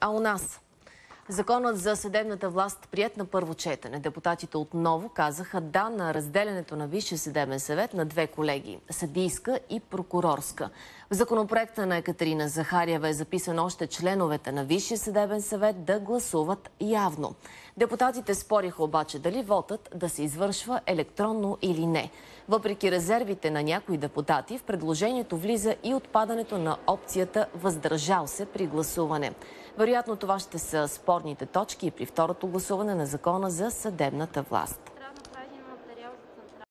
А у нас Законът за съдебната власт прият на първо четене. Депутатите отново казаха да на разделянето на Висшия съдебен съвет на две колеги – съдийска и прокурорска. В законопроекта на Екатерина Захариева е записан още членовете на Висшия съдебен съвет да гласуват явно. Депутатите спориха обаче дали вотът да се извършва електронно или не. Въпреки резервите на някои депутати, в предложението влиза и отпадането на опцията въздържал се при гласуване. Вероятно това ще са спорните точки и при второто гласуване на закона за съдебната власт.